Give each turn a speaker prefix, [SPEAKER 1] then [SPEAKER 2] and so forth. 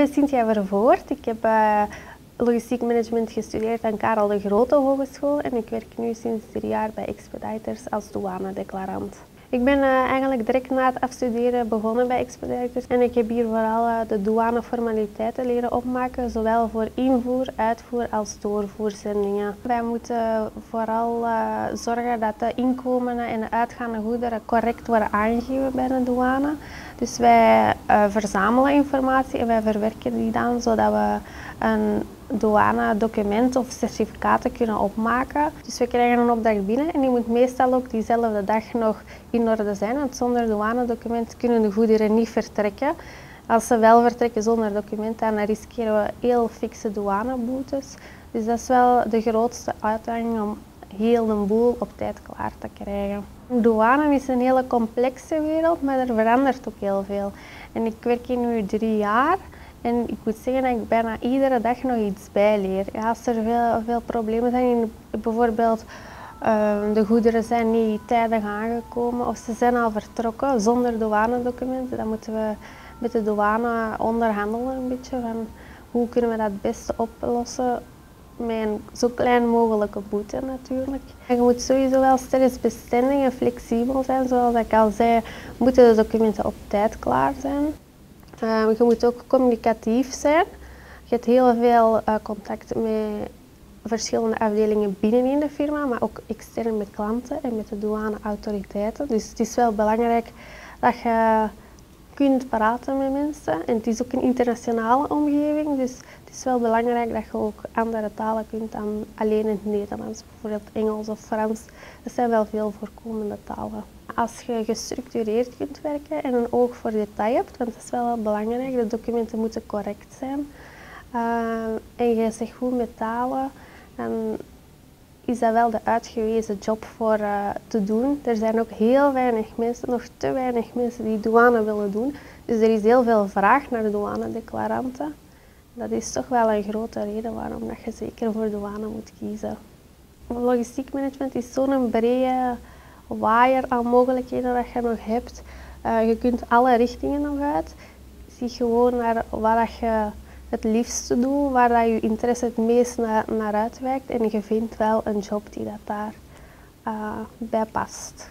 [SPEAKER 1] ben Cynthia Vervoort. Ik heb uh, logistiek management gestudeerd aan Karel de Grote Hogeschool en ik werk nu sinds drie jaar bij Expeditors als douanedeclarant. Ik ben uh, eigenlijk direct na het afstuderen begonnen bij Expeditors en ik heb hier vooral uh, de douaneformaliteiten leren opmaken, zowel voor invoer, uitvoer als doorvoerzendingen. Wij moeten vooral uh, zorgen dat de inkomende en de uitgaande goederen correct worden aangegeven bij de douane. Dus wij verzamelen informatie en wij verwerken die dan zodat we een douane-document of certificaten kunnen opmaken. Dus we krijgen een opdracht binnen en die moet meestal ook diezelfde dag nog in orde zijn, want zonder douane-document kunnen de goederen niet vertrekken. Als ze wel vertrekken zonder document, dan riskeren we heel fikse douaneboetes. Dus dat is wel de grootste uitdaging om heel de boel op tijd klaar te krijgen. Douane is een hele complexe wereld, maar er verandert ook heel veel. En ik werk hier nu drie jaar. En ik moet zeggen dat ik bijna iedere dag nog iets bijleer. Als er veel, veel problemen zijn, bijvoorbeeld uh, de goederen zijn niet tijdig aangekomen of ze zijn al vertrokken zonder douanedocumenten, dan moeten we met de douane onderhandelen een beetje van hoe kunnen we dat het beste oplossen met een zo klein mogelijke boete natuurlijk. Je moet sowieso wel stressbestendig en flexibel zijn, zoals ik al zei, moeten de documenten op tijd klaar zijn. Uh, je moet ook communicatief zijn. Je hebt heel veel uh, contact met verschillende afdelingen binnen in de firma, maar ook extern met klanten en met de douaneautoriteiten. Dus het is wel belangrijk dat je kunt praten met mensen. En het is ook een internationale omgeving, dus het is wel belangrijk dat je ook andere talen kunt dan alleen het Nederlands, bijvoorbeeld Engels of Frans. Dat zijn wel veel voorkomende talen. Als je gestructureerd kunt werken en een oog voor detail hebt, want dat is wel belangrijk, de documenten moeten correct zijn. Uh, en je zegt goed met talen, dan is dat wel de uitgewezen job voor uh, te doen. Er zijn ook heel weinig mensen, nog te weinig mensen die douane willen doen. Dus er is heel veel vraag naar douanedeclaranten. Dat is toch wel een grote reden waarom dat je zeker voor douane moet kiezen. Logistiek management is zo'n brede waaier aan mogelijkheden dat je nog hebt. Uh, je kunt alle richtingen nog uit. Zie gewoon naar waar je het liefste doet, waar dat je interesse het meest naar, naar uitwijkt en je vindt wel een job die dat daar uh, bij past.